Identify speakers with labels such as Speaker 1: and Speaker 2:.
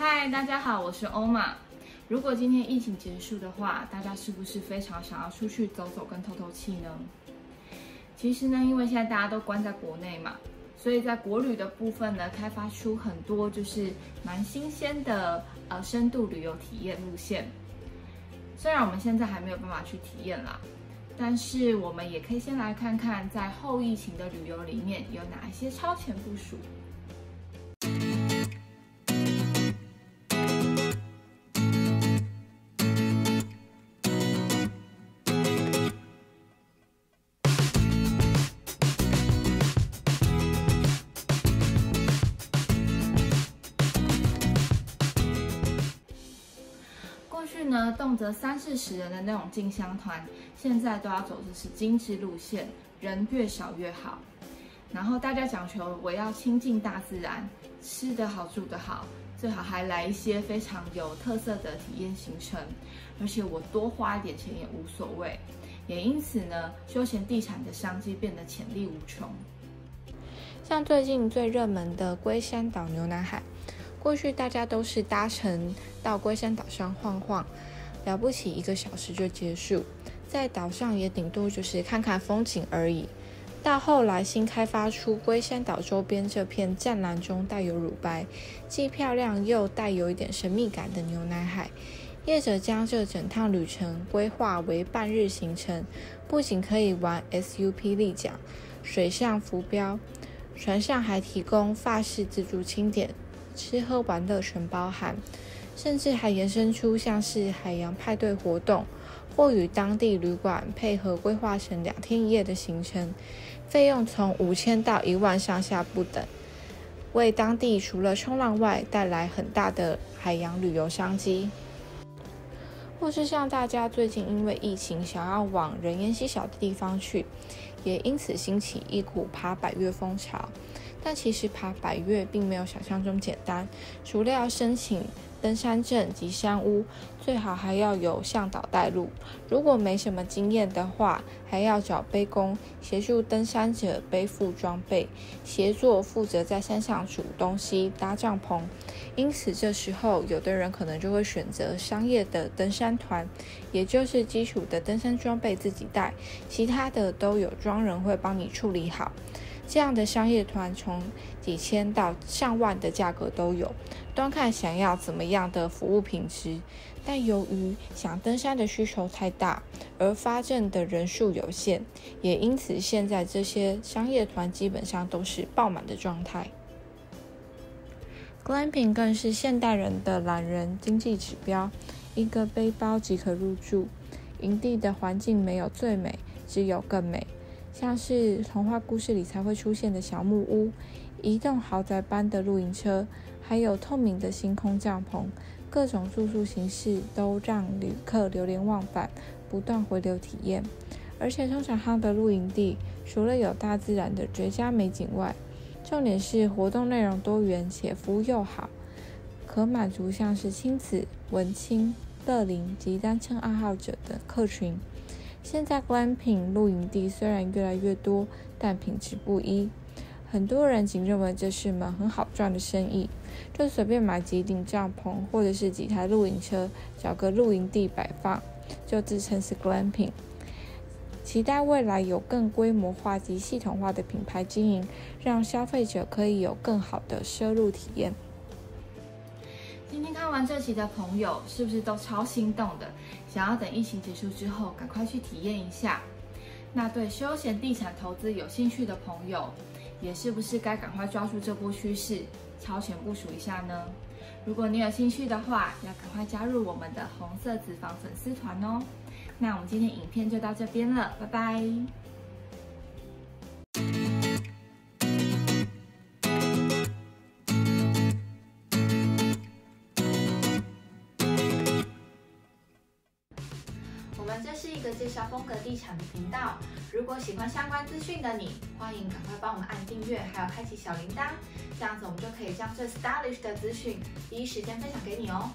Speaker 1: 嗨，大家好，我是欧玛。如果今天疫情结束的话，大家是不是非常想要出去走走跟透透气呢？其实呢，因为现在大家都关在国内嘛，所以在国旅的部分呢，开发出很多就是蛮新鲜的呃深度旅游体验路线。虽然我们现在还没有办法去体验啦，但是我们也可以先来看看在后疫情的旅游里面有哪一些超前部署。呢，动辄三四十人的那种进香团，现在都要走的是精致路线，人越少越好。然后大家讲求我要亲近大自然，吃得好住得好，最好还来一些非常有特色的体验行程，而且我多花一点钱也无所谓。也因此呢，休闲地产的商机变得潜力无穷。
Speaker 2: 像最近最热门的龟山岛牛南海。过去大家都是搭乘到龟山岛上晃晃，了不起一个小时就结束，在岛上也顶多就是看看风景而已。到后来新开发出龟山岛周边这片湛蓝中带有乳白，既漂亮又带有一点神秘感的牛奶海，业者将这整趟旅程规划为半日行程，不仅可以玩 SUP 立桨、水上浮标，船上还提供法式自助清点。吃喝玩乐全包含，甚至还延伸出像是海洋派对活动，或与当地旅馆配合规划成两天一夜的行程，费用从五千到一万上下不等，为当地除了冲浪外带来很大的海洋旅游商机。或是像大家最近因为疫情想要往人烟稀少的地方去，也因此兴起一股爬百越风潮。但其实爬百越并没有想象中简单，除了要申请登山证及山屋，最好还要有向导带路。如果没什么经验的话，还要找背工协助登山者背负装备，协作负责在山上煮东西、搭帐篷。因此，这时候有的人可能就会选择商业的登山团，也就是基础的登山装备自己带，其他的都有专人会帮你处理好。这样的商业团从几千到上万的价格都有，端看想要怎么样的服务品质。但由于想登山的需求太大，而发证的人数有限，也因此现在这些商业团基本上都是爆满的状态。Glamping 更是现代人的懒人经济指标，一个背包即可入住。营地的环境没有最美，只有更美。像是童话故事里才会出现的小木屋、移动豪宅般的露营车，还有透明的星空帐篷，各种住宿形式都让旅客流连忘返，不断回流体验。而且通常夯的露营地，除了有大自然的绝佳美景外，重点是活动内容多元且服务又好，可满足像是亲子、文青、乐龄及单车爱好者的客群。现在 glamping 露营地虽然越来越多，但品质不一。很多人仅认为这是门很好赚的生意，就随便买几顶帐篷或者是几台露营车，找个露营地摆放，就自称是 glamping。期待未来有更规模化及系统化的品牌经营，让消费者可以有更好的收入体验。
Speaker 1: 今天看完这期的朋友，是不是都超心动的？想要等疫情结束之后，赶快去体验一下。那对休闲地产投资有兴趣的朋友，也是不是该赶快抓住这波趋势，超前部署一下呢？如果你有兴趣的话，要赶快加入我们的红色脂肪粉丝团哦。那我们今天影片就到这边了，拜拜。这是一个介绍风格地产的频道。如果喜欢相关资讯的你，欢迎赶快帮我们按订阅，还有开启小铃铛，这样子我们就可以将最 stylish 的资讯第一时间分享给你哦。